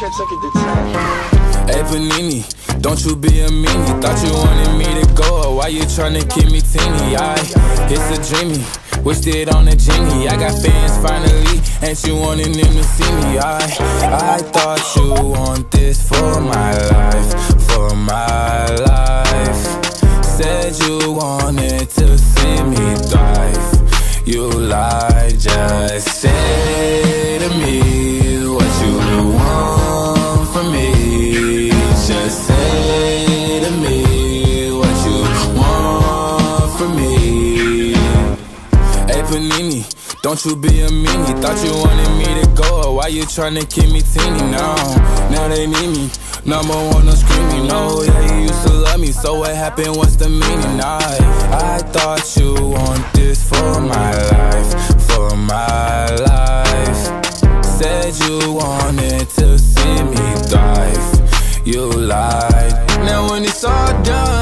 should've took it to 10. Hey Panini, don't you be a meanie. Thought you wanted me to go, why you tryna keep me teeny? I, it's a dreamy, wished it on a genie. I got fans finally, and you wanted them to see me. I, I thought you want this for my life, for my life. Said you wanted to see me thrive. You lied, just say to me Panini, don't you be a meanie. Thought you wanted me to go, why you tryna keep me teeny? Now? Now they need me, number one, no screaming No, yeah, you used to love me, so what happened, what's the meaning? I, I thought you want this for my life, for my life. Said you wanted lied Now when it's all done,